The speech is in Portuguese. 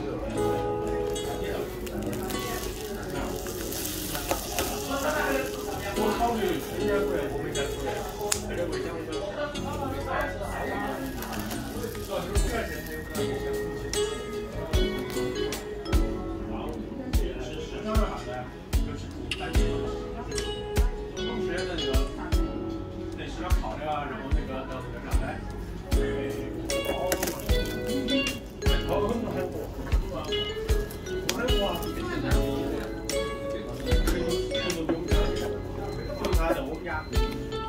too. Obrigado.